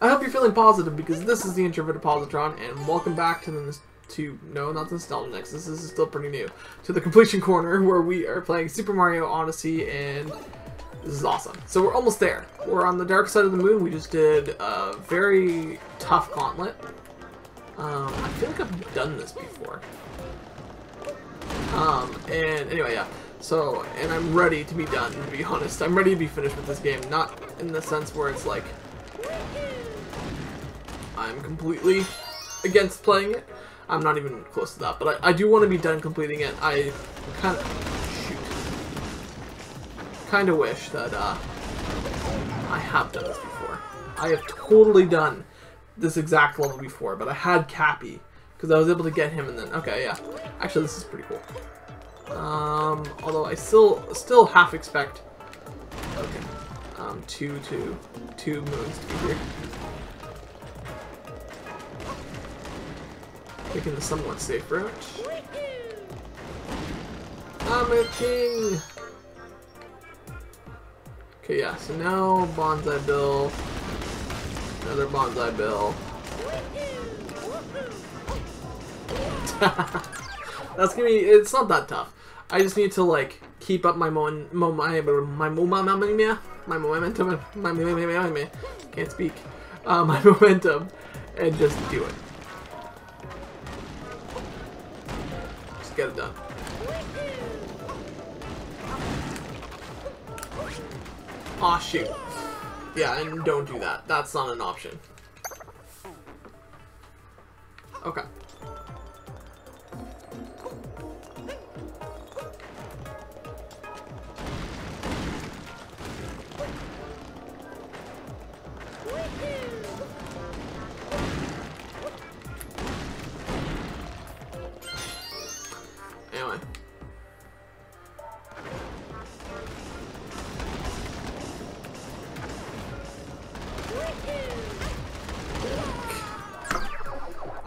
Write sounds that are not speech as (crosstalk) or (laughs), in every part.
I hope you're feeling positive because this is the Introverted Positron, and welcome back to the to no, not the Nostalgia Nexus. This is still pretty new to the Completion Corner where we are playing Super Mario Odyssey, and this is awesome. So we're almost there. We're on the dark side of the moon. We just did a very tough gauntlet. Um, I feel like I've done this before. Um, and anyway, yeah. So, and I'm ready to be done, to be honest. I'm ready to be finished with this game. Not in the sense where it's like, I'm completely against playing it. I'm not even close to that, but I, I do want to be done completing it. I kind of, shoot, kind of wish that uh, I have done this before. I have totally done this exact level before, but I had Cappy, because I was able to get him and then, okay, yeah. Actually, this is pretty cool. Um, although I still, still half expect, okay, um, two, two, two moons to be here. Taking the somewhat safe route. I'm a king! Okay, yeah, so now Banzai Bill. Another Banzai Bill. That's gonna be, it's not that tough. I just need to like keep up my mo, my my my my momentum, my my can't speak, uh, my momentum, and just do it. Get it done. Aw shoot. Yeah, and don't do that. That's not an option. Okay.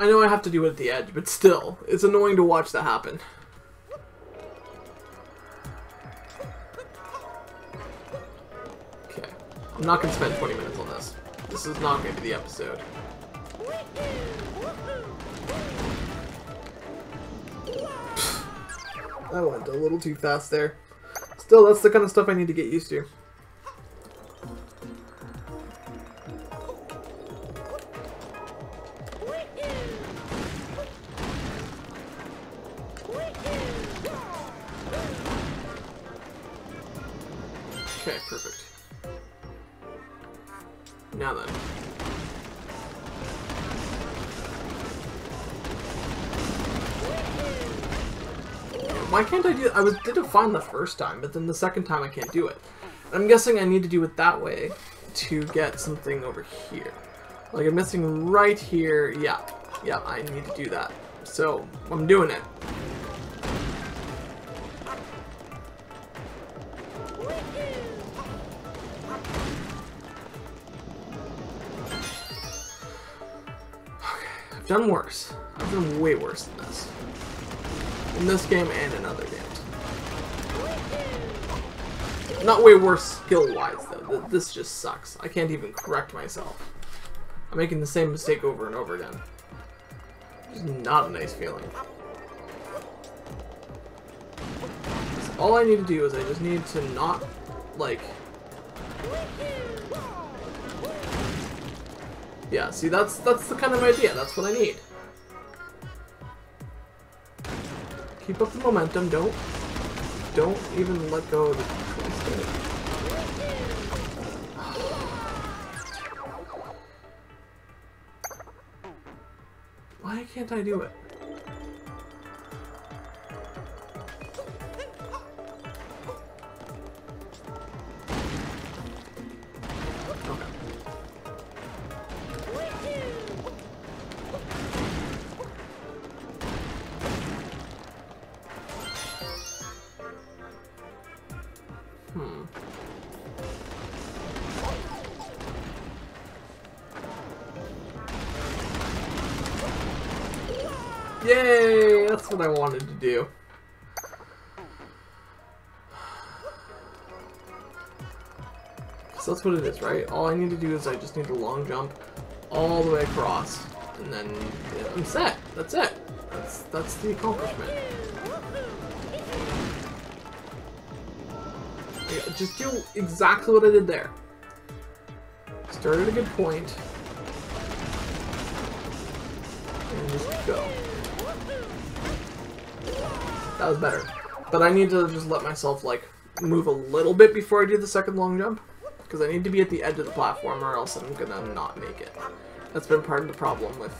I know I have to do it at the edge, but still, it's annoying to watch that happen. Okay, I'm not to spend 20 minutes on this. This is not to be the episode. I went a little too fast there. Still, that's the kind of stuff I need to get used to. Now then. Why can't I do? I was did it fine the first time, but then the second time I can't do it. I'm guessing I need to do it that way to get something over here. Like I'm missing right here. Yeah, yeah, I need to do that. So I'm doing it. Done worse. I've done way worse than this. In this game and in other games. Not way worse skill-wise, though. This just sucks. I can't even correct myself. I'm making the same mistake over and over again. It's not a nice feeling. All I need to do is I just need to not, like, yeah, see, that's that's the kind of idea. That's what I need. Keep up the momentum. Don't don't even let go of the (sighs) Why can't I do it? Yay! That's what I wanted to do. So that's what it is, right? All I need to do is I just need to long jump all the way across, and then I'm set. That's it. That's that's the accomplishment. Yeah, just do exactly what I did there. Start at a good point. And just go. That was better. But I need to just let myself, like, move a little bit before I do the second long jump. Because I need to be at the edge of the platform or else I'm gonna not make it. That's been part of the problem with,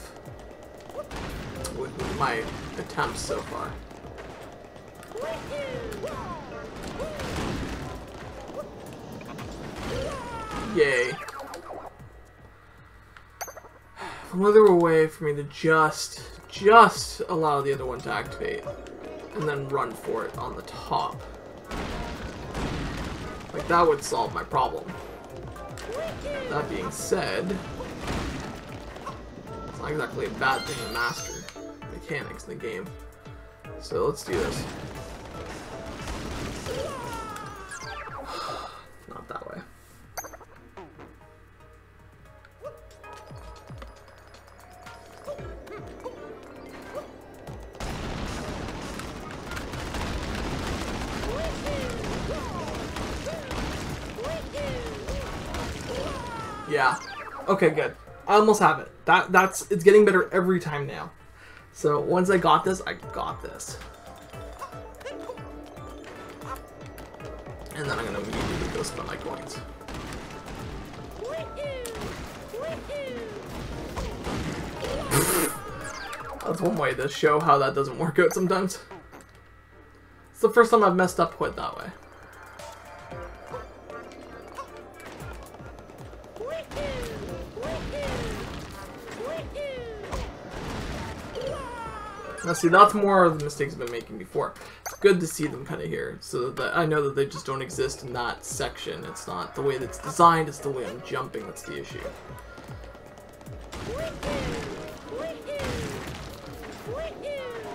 with my attempts so far. Yay. (sighs) Another way for me to just, just allow the other one to activate. And then run for it on the top. Like, that would solve my problem. That being said, it's not exactly a bad thing to master mechanics in the game. So let's do this. Yeah. Okay, good. I almost have it. That that's it's getting better every time now. So once I got this, I got this. And then I'm gonna immediately go spend my coins. That's one way to show how that doesn't work out sometimes. It's the first time I've messed up quite that way. Now see, that's more of the mistakes I've been making before. It's good to see them kind of here, so that I know that they just don't exist in that section. It's not the way that's designed, it's the way I'm jumping that's the issue.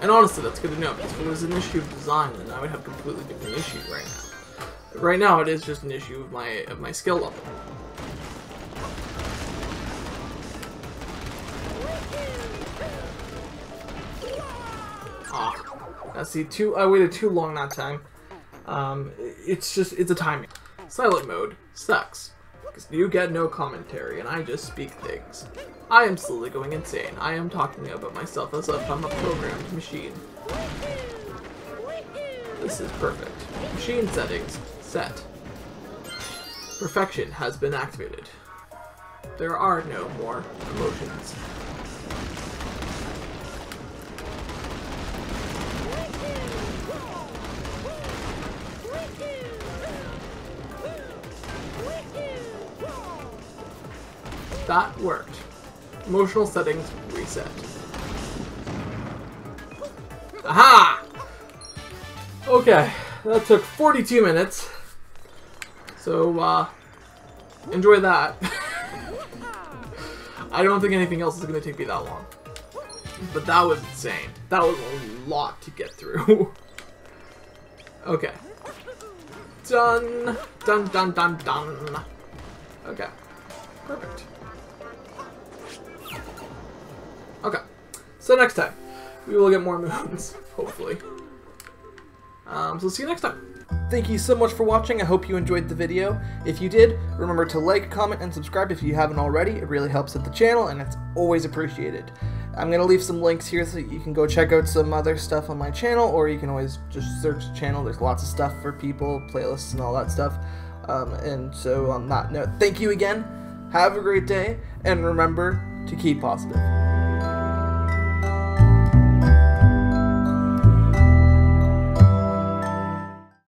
And honestly, that's good to know, because if it was an issue of design, then I would have a completely different issue right now. Right now, it is just an issue of my of my skill level. I see. Too. I waited too long that time. Um, it's just it's a timing. Silent mode sucks because you get no commentary and I just speak things. I am slowly going insane. I am talking about myself as if I'm a programmed machine. This is perfect. Machine settings set. Perfection has been activated. There are no more emotions. That worked. Emotional settings reset. Aha! Okay, that took 42 minutes. So, uh, enjoy that. (laughs) I don't think anything else is going to take me that long. But that was insane. That was a lot to get through. (laughs) okay. Done. Done, done, done, done. Okay. Perfect. So next time, we will get more (laughs) moons, hopefully. Um, so see you next time. Thank you so much for watching. I hope you enjoyed the video. If you did, remember to like, comment, and subscribe if you haven't already. It really helps with the channel, and it's always appreciated. I'm going to leave some links here so you can go check out some other stuff on my channel, or you can always just search the channel. There's lots of stuff for people, playlists, and all that stuff. Um, and so on that note, thank you again. Have a great day, and remember to keep positive.